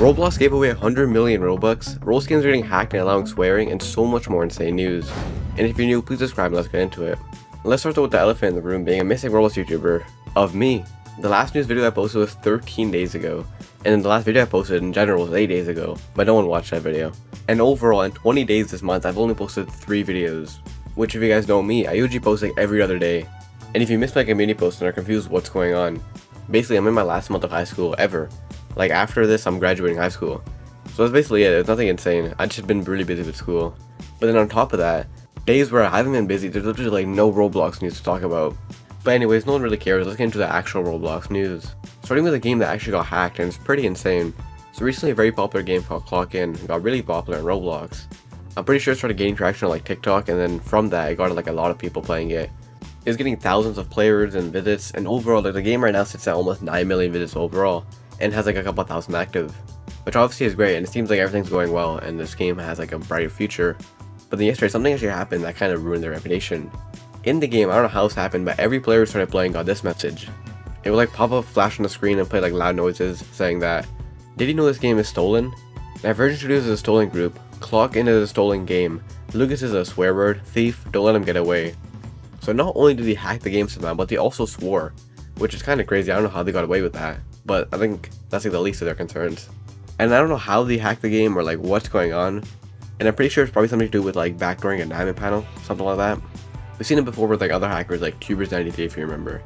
Roblox gave away 100 million Robux, role skins are getting hacked and allowing swearing, and so much more insane news. And if you're new, please subscribe and let's get into it. Let's start with the elephant in the room being a missing Roblox YouTuber, of me. The last news video I posted was 13 days ago, and then the last video I posted in general was 8 days ago, but no one watched that video. And overall, in 20 days this month, I've only posted 3 videos. Which if you guys know me, I usually post like every other day. And if you missed my community post and are confused what's going on, basically I'm in my last month of high school ever. Like after this, I'm graduating high school. So that's basically it. It's nothing insane. I've just been really busy with school. But then on top of that, days where I haven't been busy, there's literally like no Roblox news to talk about. But anyways, no one really cares. Let's get into the actual Roblox news. Starting with a game that actually got hacked and it's pretty insane. So recently a very popular game called Clock In got really popular in Roblox. I'm pretty sure it started gaining traction on like TikTok and then from that it got like a lot of people playing it. It's getting thousands of players and visits and overall like the game right now sits at almost 9 million visits overall and has like a couple thousand active. Which obviously is great and it seems like everything's going well and this game has like a brighter future. But then yesterday something actually happened that kind of ruined their reputation. In the game, I don't know how this happened, but every player who started playing got this message. It would like pop up flash on the screen and play like loud noises saying that, Did you know this game is stolen? Divergent Studios is a stolen group, Clock In is a stolen game, Lucas is a swear word, thief, don't let him get away. So not only did he hack the game somehow, but they also swore, which is kind of crazy, I don't know how they got away with that, but I think that's like the least of their concerns. And I don't know how they hacked the game or like what's going on, and I'm pretty sure it's probably something to do with like backdooring a diamond panel, something like that. We've seen it before with like other hackers like Cubers93 if you remember.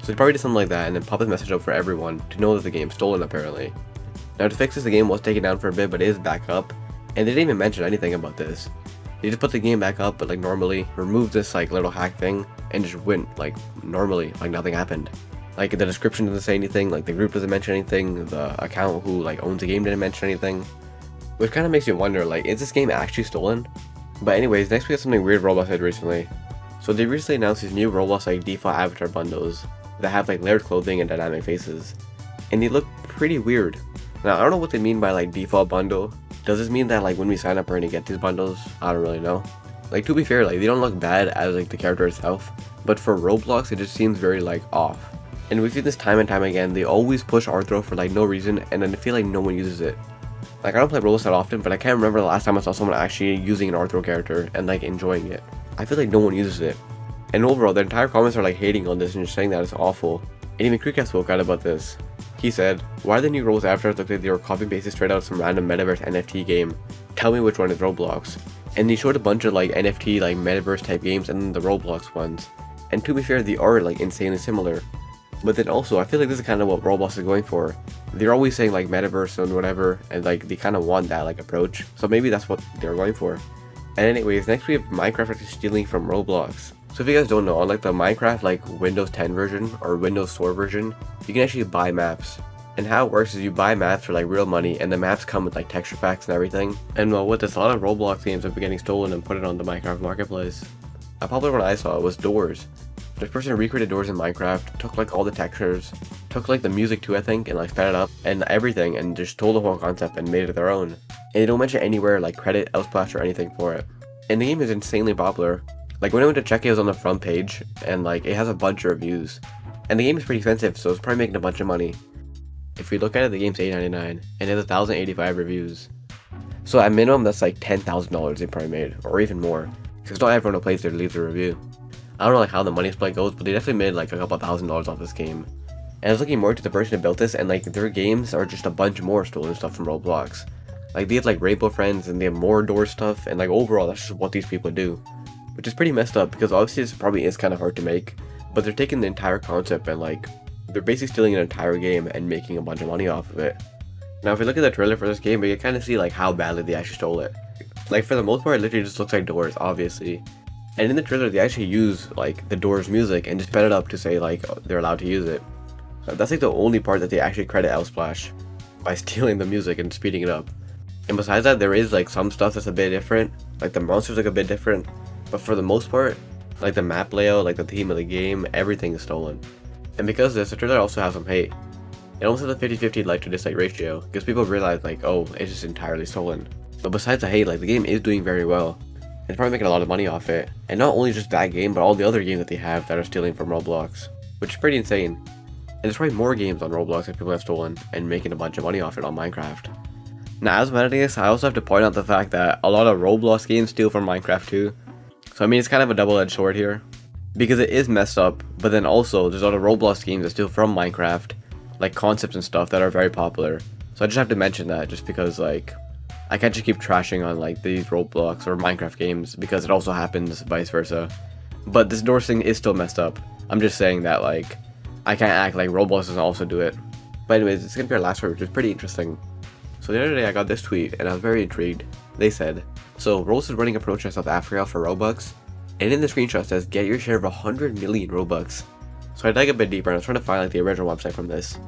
So they probably did something like that and then pop this message up for everyone to know that the game's stolen apparently. Now to fix this the game was taken down for a bit but it is back up and they didn't even mention anything about this. They just put the game back up but like normally, removed this like little hack thing and just went like normally, like nothing happened. Like the description doesn't say anything, like the group doesn't mention anything, the account who like owns the game didn't mention anything. Which kind of makes you wonder like is this game actually stolen? But anyways, next we have something weird Roblox did recently. So they recently announced these new Roblox like default avatar bundles that have like layered clothing and dynamic faces. And they look pretty weird. Now I don't know what they mean by like default bundle. Does this mean that like when we sign up we're gonna get these bundles? I don't really know. Like to be fair, like they don't look bad as like the character itself, but for Roblox it just seems very like off. And we've seen this time and time again, they always push Rthro for like no reason and then I feel like no one uses it. Like I don't play Roblox that often, but I can't remember the last time I saw someone actually using an Rthro character and like enjoying it. I feel like no one uses it. And overall, the entire comments are like hating on this and just saying that it's awful. And even KreekCraft spoke out about this. He said, Why the new Roblox avatars look like they were copy pasted straight out of some random metaverse NFT game? Tell me which one is Roblox. And he showed a bunch of like NFT like metaverse type games and then the Roblox ones. And to be fair, they are like insanely similar. But then also, I feel like this is kind of what Roblox is going for. They're always saying like metaverse and whatever, and like they kind of want that like approach. So maybe that's what they're going for. And anyways, next we have Minecraft actually stealing from Roblox. So if you guys don't know, on like the Minecraft like Windows 10 version or Windows Store version, you can actually buy maps. And how it works is you buy maps for like real money and the maps come with like texture packs and everything. And well with this, a lot of Roblox games have been getting stolen and put it on the Minecraft marketplace. A popular one I saw was Doors. This person recreated Doors in Minecraft, took like all the textures, took like the music too I think and like sped it up and everything and just stole the whole concept and made it their own and they don't mention anywhere like credit, Unsplash, or anything for it. And the game is insanely popular. Like when I went to check it, it was on the front page, and like it has a bunch of reviews. And the game is pretty expensive, so it's probably making a bunch of money. If we look at it, the game's $8.99, and it has 1,085 reviews. So at minimum, that's like $10,000 they probably made, or even more. Because not everyone who plays there leaves a review. I don't know like how the money split goes, but they definitely made like a couple thousand dollars off this game. And I was looking more to the person who built this, and like their games are just a bunch more stolen stuff from Roblox. Like they have like Rainbow Friends and they have more door stuff and like overall that's just what these people do. Which is pretty messed up because obviously this probably is kind of hard to make. But they're taking the entire concept and like they're basically stealing an entire game and making a bunch of money off of it. Now if we look at the trailer for this game, we can kind of see like how badly they actually stole it. Like for the most part it literally just looks like doors, obviously. And in the trailer they actually use like the doors music and just sped it up to say like they're allowed to use it. That's like the only part that they actually credit Unsplash by stealing the music and speeding it up. And besides that, there is like some stuff that's a bit different. Like the monsters look a bit different. But for the most part, like the map layout, like the theme of the game, everything is stolen. And because of this, the trailer also has some hate. It almost has a 50-50 like to dislike ratio, because people realize like, oh, it's just entirely stolen. But besides the hate, like the game is doing very well. And probably making a lot of money off it. And not only just that game, but all the other games that they have that are stealing from Roblox. Which is pretty insane. And there's probably more games on Roblox that people have stolen and making a bunch of money off it on Minecraft. Now as well this, I also have to point out the fact that a lot of Roblox games steal from Minecraft too. So I mean it's kind of a double-edged sword here. Because it is messed up, but then also there's a lot of Roblox games that steal from Minecraft, like concepts and stuff that are very popular. So I just have to mention that just because like I can't just keep trashing on like these Roblox or Minecraft games because it also happens vice versa. But this door thing is still messed up. I'm just saying that like I can't act like Roblox doesn't also do it. But anyways, it's gonna be our last word, which is pretty interesting. So the other day I got this tweet and I was very intrigued. They said, so Roblox is running a promotion in South Africa for Robux, and in the screenshot says get your share of 100 million Robux. So I dug a bit deeper and I was trying to find like the original website from this.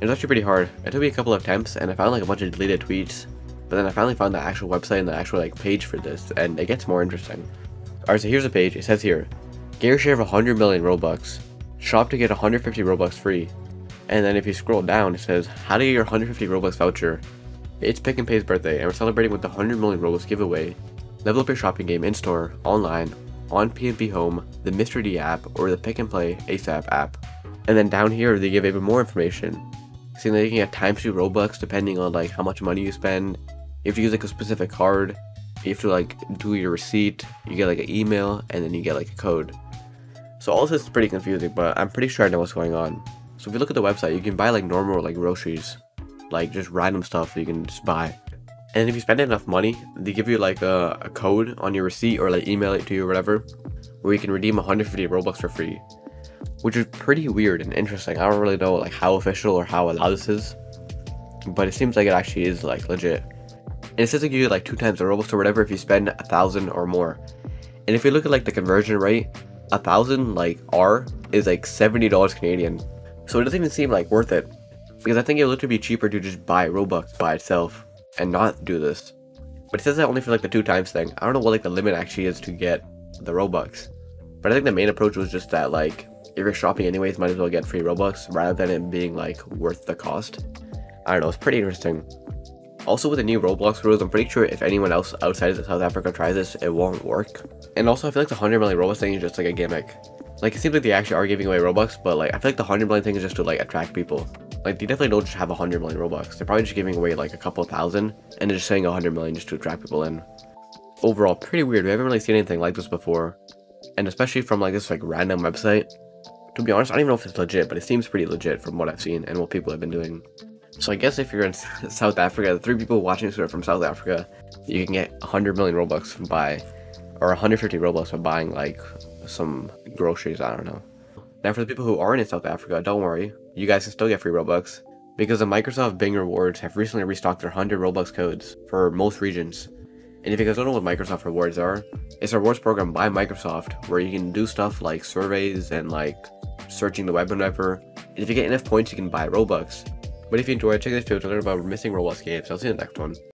It was actually pretty hard. It took me a couple of attempts and I found like a bunch of deleted tweets, but then I finally found the actual website and the actual like page for this, and it gets more interesting. Alright, so here's the page. It says here, get your share of 100 million Robux. Shop to get 150 Robux free. And then if you scroll down, it says, how to get your 150 Robux voucher. It's Pick n Pay's birthday, and we're celebrating with the 100 million Robux giveaway. Level up your shopping game in-store, online, on PNP Home, the Mr. D app, or the Pick n Pay ASAP app. And then down here, they give even more information. Saying that you can get times 2 Robux depending on like how much money you spend. You to use like a specific card. You have to like do your receipt. You get like an email, and then you get like a code. So all this is pretty confusing, but I'm pretty sure I know what's going on. So if you look at the website, you can buy like normal like groceries like just random stuff you can just buy. And if you spend enough money, they give you like a, a code on your receipt or like email it to you or whatever, where you can redeem 150 Robux for free. Which is pretty weird and interesting. I don't really know like how official or how allowed this is. But it seems like it actually is like legit. And it says to give you like two times the Robux or whatever if you spend a thousand or more. And if you look at like the conversion rate, a thousand like R is like $70 Canadian. So it doesn't even seem like worth it because I think it would literally be cheaper to just buy Robux by itself and not do this. But it says that only for like the two times thing. I don't know what like the limit actually is to get the Robux. But I think the main approach was just that like if you're shopping anyways, might as well get free Robux rather than it being like worth the cost. I don't know, it's pretty interesting. Also with the new Roblox rules, I'm pretty sure if anyone else outside of South Africa tries this, it won't work. And also I feel like the 100 million Robux thing is just like a gimmick. Like it seems like they actually are giving away Robux, but like I feel like the 100 million thing is just to like attract people. Like, they definitely don't just have 100 million Robux. They're probably just giving away, like, a couple thousand, and they're just saying 100 million just to attract people in. Overall, pretty weird. We haven't really seen anything like this before. And especially from, like, this, like, random website. To be honest, I don't even know if it's legit, but it seems pretty legit from what I've seen and what people have been doing. So I guess if you're in South Africa, the three people watching this are from South Africa, you can get 100 million Robux from buy, or 150 Robux by buying, like, some groceries, I don't know. Now for the people who aren't in South Africa, don't worry, you guys can still get free Robux, because the Microsoft Bing Rewards have recently restocked their 100 Robux codes for most regions. And if you guys don't know what Microsoft Rewards are, it's a rewards program by Microsoft where you can do stuff like surveys and like searching the web and whatever. And if you get enough points, you can buy Robux. But if you enjoyed, check this video to learn about missing Roblox games. I'll see you in the next one.